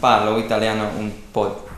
parlo italiano un po'.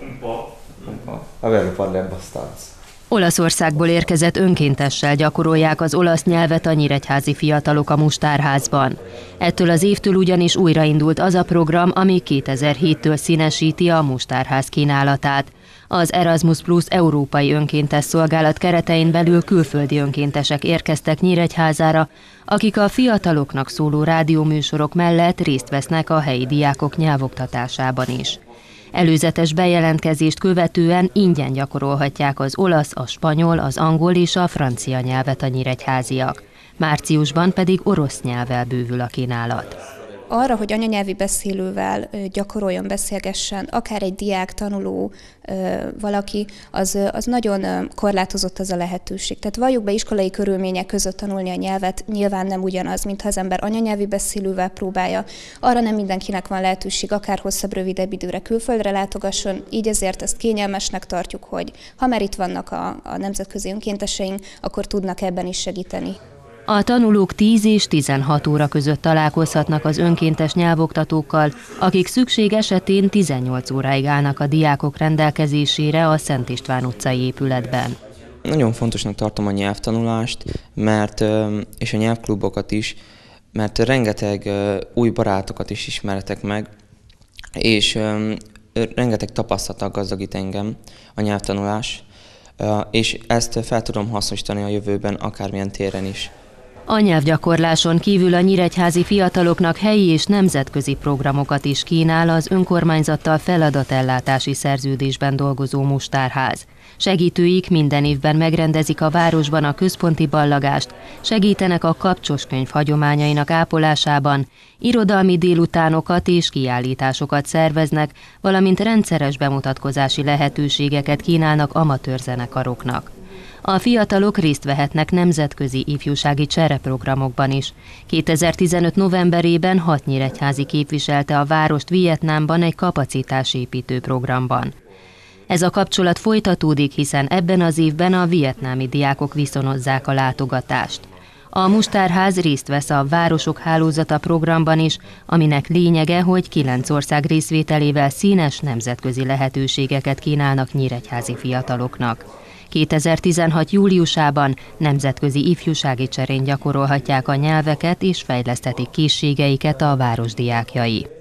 Un po'. Un po'. Vabbè, lo parli abbastanza. Olaszországból érkezett önkéntessel gyakorolják az olasz nyelvet a nyíregyházi fiatalok a Mustárházban. Ettől az évtől ugyanis újraindult az a program, ami 2007-től színesíti a Mustárház kínálatát. Az Erasmus Plus Európai Önkéntes Szolgálat keretein belül külföldi önkéntesek érkeztek Nyíregyházára, akik a fiataloknak szóló rádióműsorok mellett részt vesznek a helyi diákok nyelvoktatásában is. Előzetes bejelentkezést követően ingyen gyakorolhatják az olasz, a spanyol, az angol és a francia nyelvet a nyíregyháziak. Márciusban pedig orosz nyelvvel bővül a kínálat arra, hogy anyanyelvi beszélővel gyakoroljon, beszélgessen, akár egy diák, tanuló, valaki, az, az nagyon korlátozott az a lehetőség. Tehát valljuk be iskolai körülmények között tanulni a nyelvet, nyilván nem ugyanaz, mint ha az ember anyanyelvi beszélővel próbálja. Arra nem mindenkinek van lehetőség, akár hosszabb, rövidebb időre külföldre látogasson, így ezért ezt kényelmesnek tartjuk, hogy ha már itt vannak a, a nemzetközi önkénteseink, akkor tudnak ebben is segíteni. A tanulók 10 és 16 óra között találkozhatnak az önkéntes nyelvoktatókkal, akik szükség esetén 18 óráig állnak a diákok rendelkezésére a Szent István utcai épületben. Nagyon fontosnak tartom a nyelvtanulást, mert, és a nyelvklubokat is, mert rengeteg új barátokat is ismertek meg, és rengeteg tapasztalat gazdagít engem a nyelvtanulás, és ezt fel tudom hasznosítani a jövőben akármilyen téren is. A nyelvgyakorláson kívül a nyíregyházi fiataloknak helyi és nemzetközi programokat is kínál az önkormányzattal feladatellátási szerződésben dolgozó mustárház. Segítőik minden évben megrendezik a városban a központi ballagást, segítenek a kapcsos könyv hagyományainak ápolásában, irodalmi délutánokat és kiállításokat szerveznek, valamint rendszeres bemutatkozási lehetőségeket kínálnak amatőr zenekaroknak. A fiatalok részt vehetnek nemzetközi ifjúsági csereprogramokban is. 2015 novemberében hat nyíregyházi képviselte a várost Vietnámban egy kapacitásépítő programban. Ez a kapcsolat folytatódik, hiszen ebben az évben a vietnámi diákok viszonozzák a látogatást. A Mustárház részt vesz a Városok Hálózata programban is, aminek lényege, hogy kilenc ország részvételével színes nemzetközi lehetőségeket kínálnak nyíregyházi fiataloknak. 2016. júliusában nemzetközi ifjúsági cserén gyakorolhatják a nyelveket és fejlesztetik készségeiket a város diákjai.